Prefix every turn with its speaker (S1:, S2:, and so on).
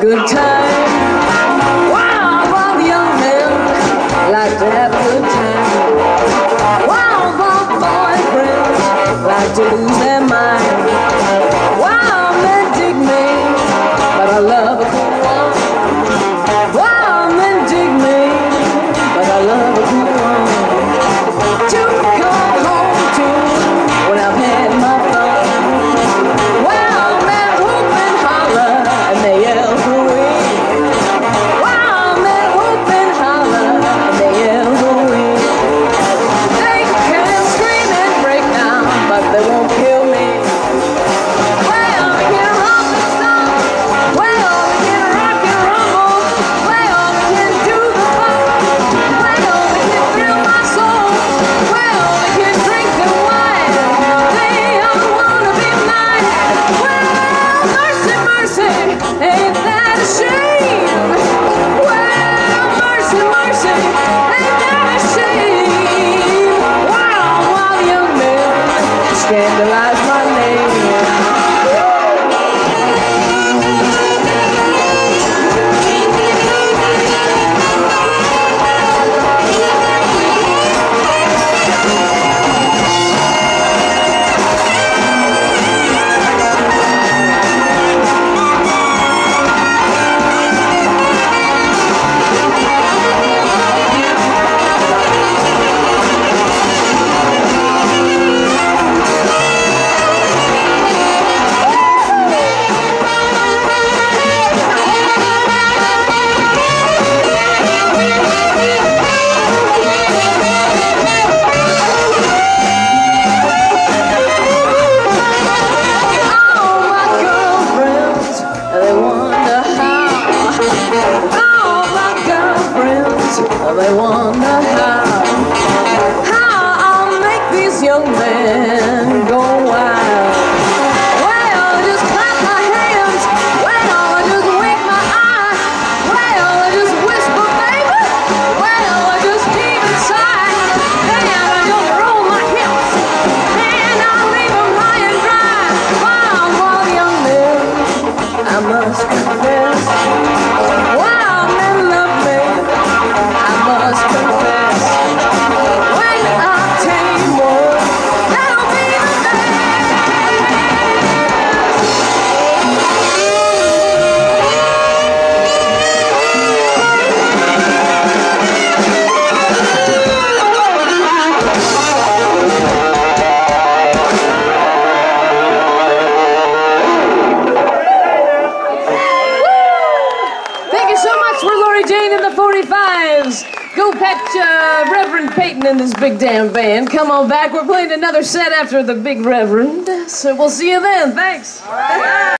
S1: good time. Wow, all the young men like to have a good time. Wow, all boyfriends like to lose their mind. Men scandalize girlfriends, they wonder how. How I'll make these young men go wild. Well, I just clap my hands. Well, I just wink my eye. Well, I just whisper, baby. Well, I just heave and sigh. Then I just roll my hips. And I leave 'em high and dry. Wow, while young men, I must Laurie Jane and the 45s. Go catch uh, Reverend Peyton and his big damn band. Come on back. We're playing another set after the big Reverend. So we'll see you then. Thanks.